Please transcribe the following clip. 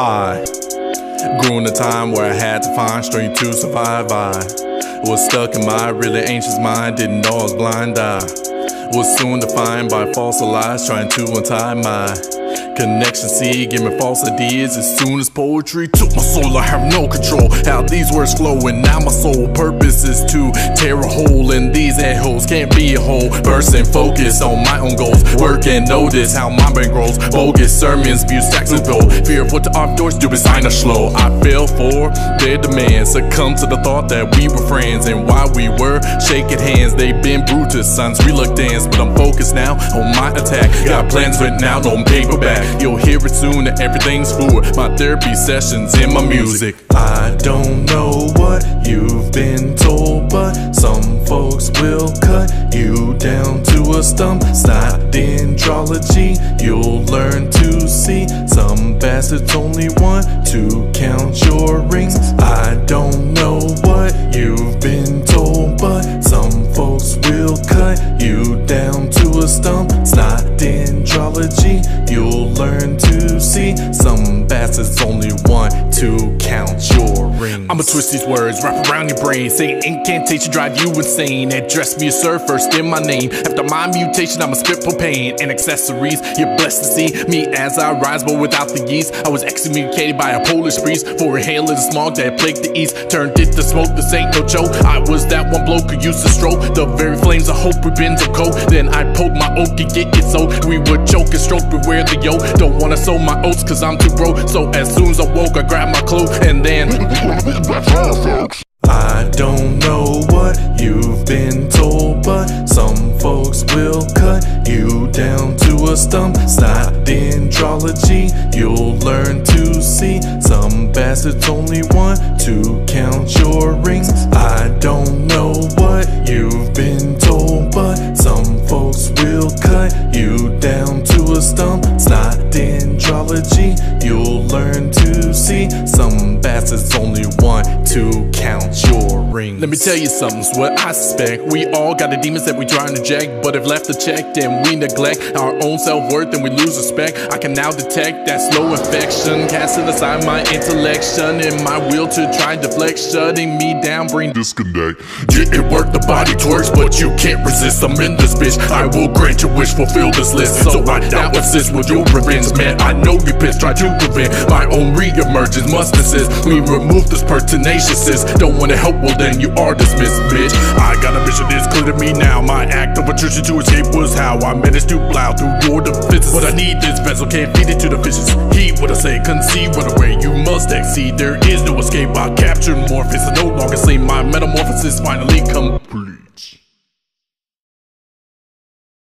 I grew in a time where I had to find strength to survive. I was stuck in my really anxious mind, didn't know I was blind. I was soon defined by false lies, trying to untie my Connection See, give me false ideas as soon as poetry took my soul. I have no control how these words flow, and now my sole purpose is to tear a hole in these head holes. Can't be a whole person focused on my own goals. Work and notice how my brain grows. Bogus sermons, spew stacks of gold. Fear put the off doors, stupid sign of slow. I fell for their demands, succumb to the thought that we were friends, and why we were shaking hands, they've been Brutus, sons reluctance, but I'm focused now on my attack. Got plans written out on paperback. You'll hear it soon, that everything's for My therapy sessions and my music. I don't know what you've been told, but some folks will cut you down to a stump. It's not dendrology, you'll learn to see. Some bastards only want to count your rings. I don't know what you've been told, but some folks will cut you down to a stump. It's not dendrology, you'll learn to see. Some bastards only want to count your rings. I'ma twist these words, wrap around your brain. Say incantation, drive you insane. Address me as sir first in my name. After my mutation, I'ma spit propane and accessories. You're blessed to see me as I rise, but without the yeast. I was excommunicated by a Polish priest for inhaling the smog that plagued the east. Turned it to smoke, this ain't no joke. I was that one bloke who used to stroke the very flames of hope we've been to coat. Then I poke my oak and get it so we would choke and stroke, beware the yo. Don't wanna sow my oats cause I'm too broke. So as soon as I woke, I grabbed my clothes and then. I don't know what you've been told, but some folks will cut you down to a stump. It's not dendrology, you'll learn to see. Some bastards only want to count your rings. I don't know what you've been told, but some folks will cut you down to a stump. It's not dendrology, you'll learn to see. Some bastards only want to count your rings. Let me tell you something's what I suspect. We all got the demons that we try to inject, but if left unchecked, then we neglect our own self worth and we lose respect. I can now detect that slow infection, casting aside my intellection and my will to try and deflect, shutting me down, bring disconnect. Yeah, it work, the body twerks, but you can't resist. I'm in this bitch. I will grant your wish, fulfill this list. So I now assist with your revenge, man. I know you pissed, try to prevent my own re-emergence. Must assist me remove this pertinaciousness. Don't wanna help, well then you are dismissed, bitch. I got a vision, it's clear to me now. My act of attrition to escape was how I managed to plow through your defenses. But I need this vessel, can't feed it to the fishes. Heed what I say, conceive what away. You must exceed, there is no escape. I captured Morpheus, I no longer sleep. My metamorphosis finally complete.